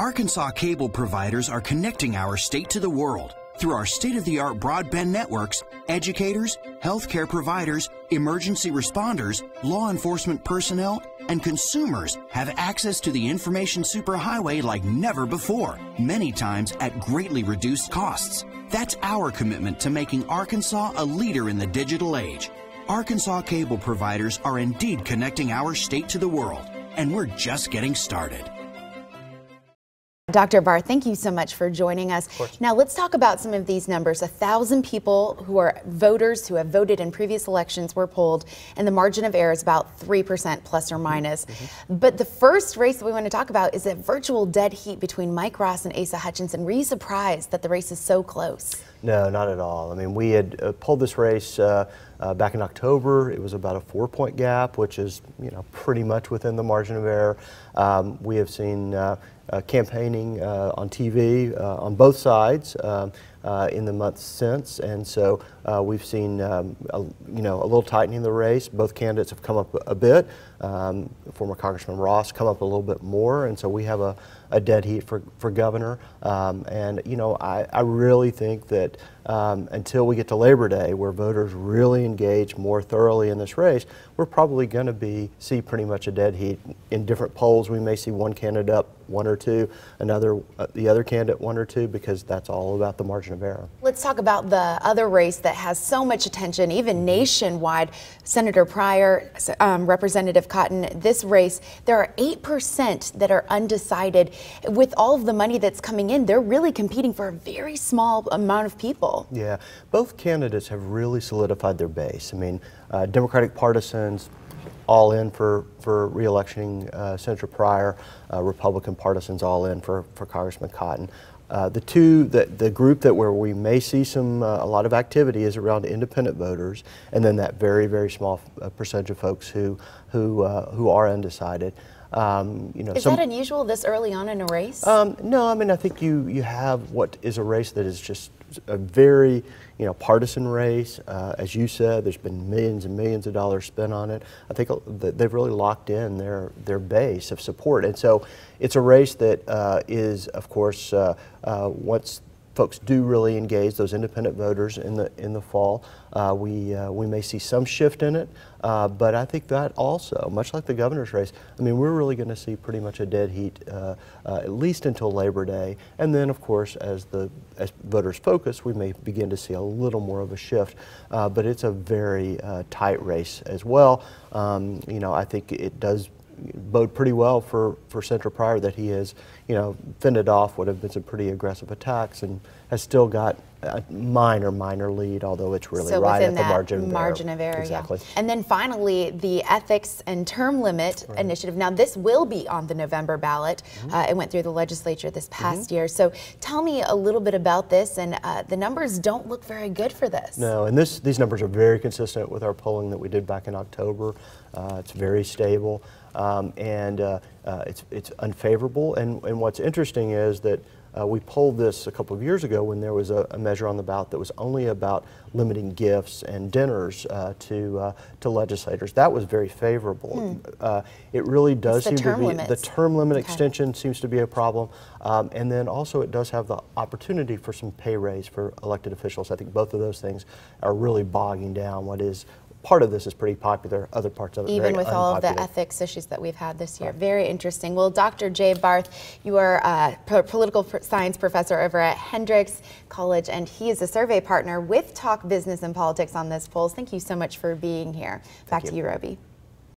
Arkansas cable providers are connecting our state to the world. Through our state of the art broadband networks, educators, healthcare providers, emergency responders, law enforcement personnel, and consumers have access to the information superhighway like never before, many times at greatly reduced costs. That's our commitment to making Arkansas a leader in the digital age. Arkansas cable providers are indeed connecting our state to the world, and we're just getting started. Dr. Barth, thank you so much for joining us. Now let's talk about some of these numbers. A thousand people who are voters who have voted in previous elections were polled, and the margin of error is about 3% plus or minus. Mm -hmm. But the first race that we want to talk about is a virtual dead heat between Mike Ross and Asa Hutchinson. Were you surprised that the race is so close? No, not at all. I mean, we had uh, pulled this race uh, uh, back in October. It was about a four-point gap, which is, you know, pretty much within the margin of error. Um, we have seen uh, uh, campaigning uh, on TV uh, on both sides. Um, in the months since, and so we've seen um, a, you know a little tightening in the race. Both candidates have come up a, a bit. Um, former Congressman Ross come up a little bit more, and so we have a, a dead heat for, for governor. Um, and you know, I, I really think that um, until we get to Labor Day, where voters really engage more thoroughly in this race, we're probably going to be see pretty much a dead heat in different polls. We may see one candidate up one or two, another uh, the other candidate one or two, because that's all about the margin of error. Let's talk about the other race that has so much attention, even mm-hmm. nationwide. Senator Pryor, um, Representative Cotton, this race, there are 8% that are undecided. With all of the money that's coming in, they're really competing for a very small amount of people. Yeah, both candidates have really solidified their base. I mean, uh, Democratic partisans, all in for, for re-electing uh, Senator Pryor, uh, Republican partisans all in for, for Congressman Cotton. Uh, the two, the, the group that where we may see some uh, a lot of activity is around independent voters, and then that very very small uh, percentage of folks who who uh, who are undecided. Um, you know, is some, that unusual this early on in a race? Um, no, I mean I think you you have what is a race that is just a very you know partisan race. Uh, as you said, there's been millions and millions of dollars spent on it. I think they've really locked in their their base of support, and so it's a race that uh, is, of course, uh, uh once folks do really engage those independent voters in the in the fall. Uh, we uh, we may see some shift in it, uh, but I think that also, much like the governor's race, I mean, we're really going to see pretty much a dead heat uh, uh, at least until Labor Day, and then of course as the as voters focus, we may begin to see a little more of a shift. Uh, but it's a very tight race as well. Um, you know, I think it does bode pretty well for, for Senator Pryor that he has, you know, fended off what have been some pretty aggressive attacks and has still got a minor, minor lead, although it's really so right at the margin of margin error. of error. Exactly. Yeah. And then finally, the ethics and term limit right. initiative. Now, this will be on the November ballot. Mm -hmm. uh, it went through the legislature this past mm -hmm. year. So tell me a little bit about this. And uh, the numbers don't look very good for this. No, and this these numbers are very consistent with our polling that we did back in October. Uh, it's very stable. Um, and uh, uh, it's, it's unfavorable. And, and what's interesting is that uh, we pulled this a couple of years ago when there was a, a, measure on the ballot that was only about limiting gifts and dinners uh, to uh, to legislators. That was very favorable. Hmm. Uh, it really does seem to be limits. the term limit okay. extension seems to be a problem, um, and then also it does have the opportunity for some pay raise for elected officials. I think both of those things are really bogging down what is part of this is pretty popular, other parts of it Even with all of the ethics issues that we've had this year. Right. Very interesting. Well, Dr. Jay Barth, you are a political science professor over at Hendrix College, and he is a survey partner with Talk Business and Politics on this polls. Thank you so much for being here. Back to you, Roby.